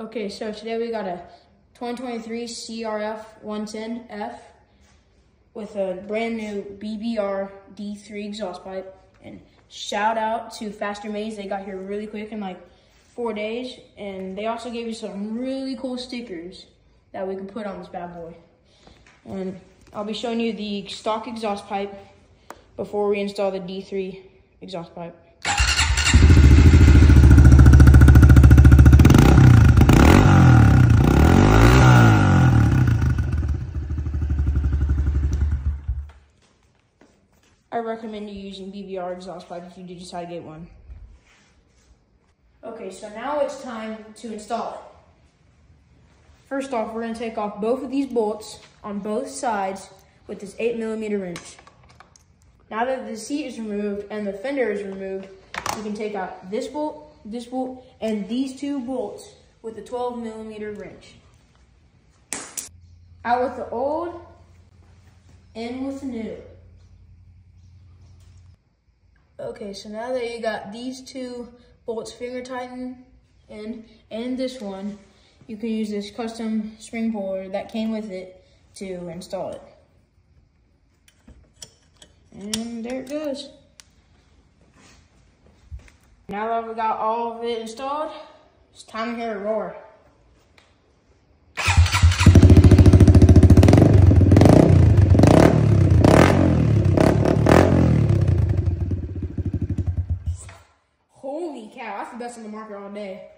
Okay, so today we got a 2023 CRF 110F with a brand new BBR D3 exhaust pipe. And shout out to Faster Minis. They got here really quick in like four days. And they also gave you some really cool stickers that we can put on this bad boy. And I'll be showing you the stock exhaust pipe before we install the D3 exhaust pipe. I recommend you using BBR exhaust pipe if you do decide to get one. Okay, so now it's time to install it. First off, we're gonna take off both of these bolts on both sides with this eight millimeter wrench. Now that the seat is removed and the fender is removed, you can take out this bolt, this bolt, and these two bolts with a 12 millimeter wrench. Out with the old, in with the new. Okay, so now that you got these two bolts finger tightened in and this one, you can use this custom spring puller that came with it to install it. And there it goes. Now that we got all of it installed, it's time to hear it roar. That's the best on the market all day.